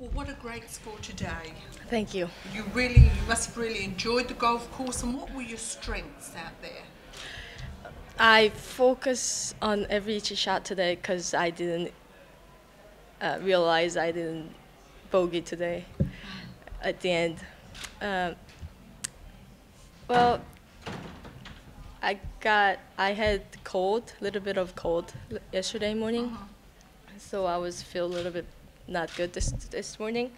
Well, what a great score today. Thank you. You really, you must have really enjoyed the golf course. And what were your strengths out there? I focus on every shot today because I didn't uh, realize I didn't bogey today at the end. Um, well, I got I had cold, a little bit of cold yesterday morning, so I was feel a little bit not good this this morning.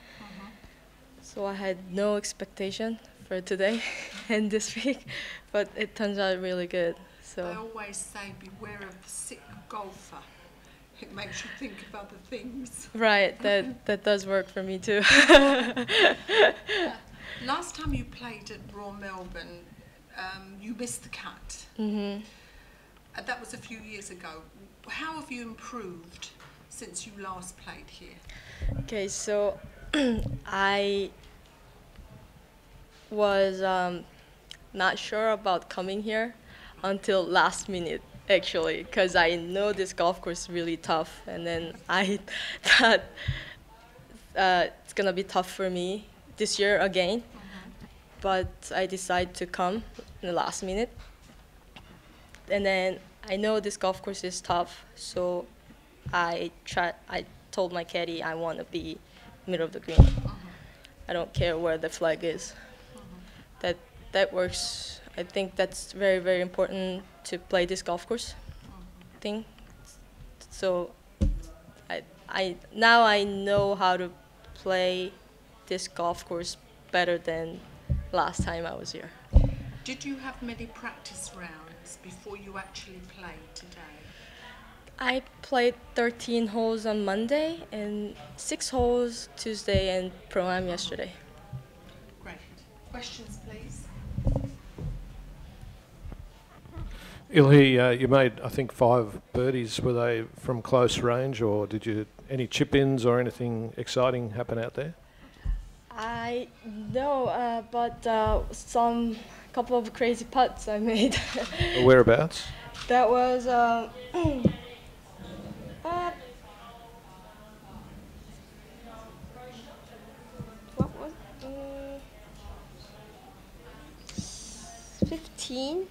So I had no expectation for today and this week, but it turns out really good. So always say, beware of the sick golfer. It makes you think of other things. right, that that does work for me too. Last time you played at Royal Melbourne, um, you missed the cut. hmm Uh, that was a few years ago. How have you improved since you last played here? Okay, so I was um, not sure about coming here until last minute, actually, because I know this golf course is really tough, and then I thought uh, it's gonna be tough for me this year again, but I decided to come in the last minute, and then I know this golf course is tough, so I try. I told my caddy I want to be middle of the green. Uh-huh. I don't care where the flag is. Uh-huh. That that works. I think that's very very important to play this golf course uh-huh. thing. So I I now I know how to play this golf course better than last time I was here. Did you have many practice rounds before you actually played today? I played 13 holes on Monday and six holes Tuesday and pro am yesterday. Great. Questions, please. Ilhee, uh, you made I think five birdies. Were they from close range, or did you any chip ins or anything exciting happen out there? I know, uh, but uh, some couple of crazy putts I made. Whereabouts? that was 15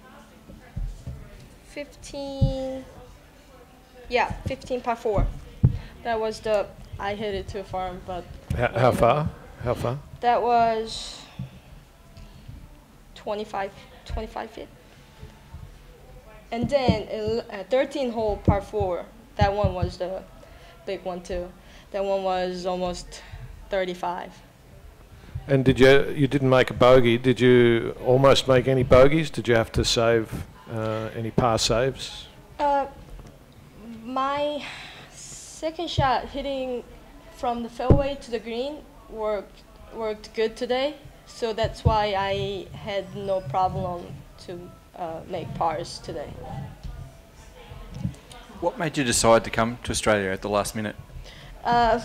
15 yeah 15 par 4 that was the I hit it too far but How, how far? How far? that was 25, 25 feet. And then uh, 13 hole par 4, that one was the big one too. That one was almost 35. And did you you didn't make a bogey? Did you almost make any bogeys? Did you have to save uh, any par saves? Uh, my second shot hitting from the fairway to the green worked worked good today, so that's why I had no problem to uh, make pars today. What made you decide to come to Australia at the last minute?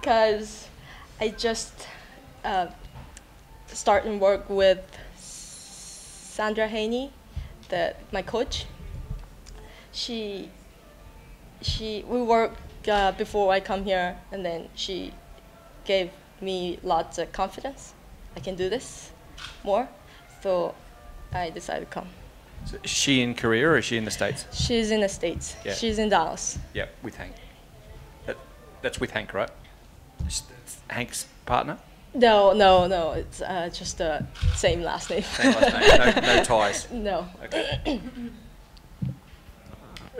Because I just uh, starting work with Sandra Haney, the my coach. She she we worked uh, before I come here, and then she gave me lots of confidence. I can do this more, so I decided to come. So is she in Korea or is she in the States? She's in the states. Yeah. She's in Dallas. Yeah, with Hank. That, that's with Hank, right? Hank's partner? No, no, no. It's uh, just the same last name. Same last name, no, no ties. no. Okay.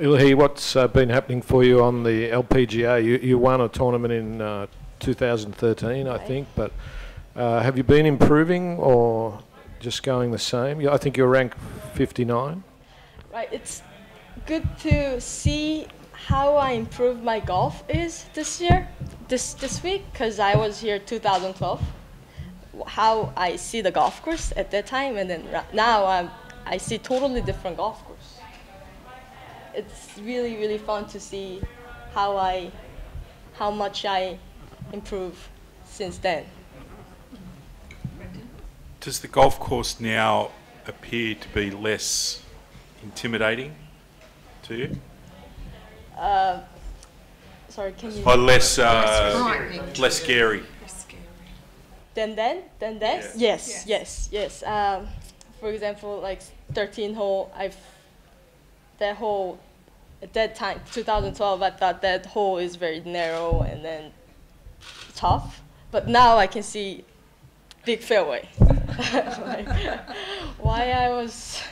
Ilhee, what's uh, been happening for you on the LPGA? You, you won a tournament in uh, 2013, I think, but uh, have you been improving or just going the same? I think you're ranked 59. Right, it's good to see how I improved my golf is this year, this this week, because I was here 2012. How I see the golf course at that time, and then now I'm I see totally different golf course. It's really really fun to see how I how much I improve since then. Does the golf course now appear to be less intimidating to you? Uh, sorry, can you? Or less, Less uh, less scary. Less scary. Then then then then Yeah. yes Yes. yes yes. Um, for example, like 13 hole, I've that hole at that time 2012. I thought that hole is very narrow and then tough, but now I can see big fairway. like, why I was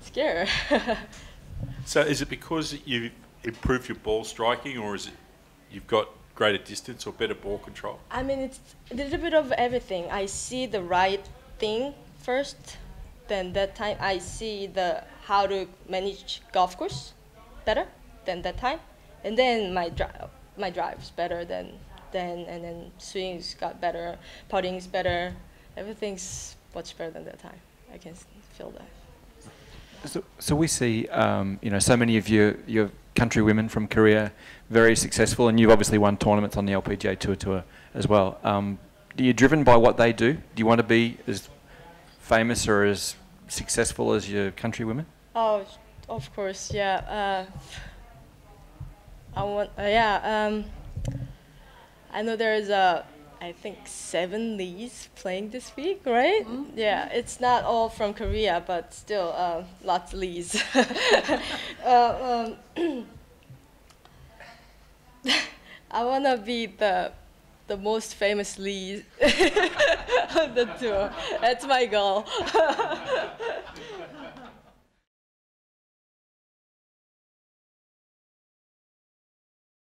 scared. So is it because you improved your ball striking, or is it you've got greater distance or better ball control? I mean, it's a little bit of everything. I see the right thing first, then that time I see the how to manage golf course better than that time, and then my drive my drive's better than then, and then swings got better, putting's better, everything's much better than that time. I can feel that. So, so we see, um, you know, so many of your your country women from Korea very successful, and you've obviously won tournaments on the LPGA Tour Tour as well. Um, are you driven by what they do? Do you want to be as famous or as successful as your country women? Oh, of course, yeah. Uh, I want, uh, yeah. Um, I know there is a, I think seven Lees playing this week, right? Yeah, it's not all from Korea, but still, uh, lots of Lees. uh, um, I wanna be the, the most famous Lee of the tour. That's my goal.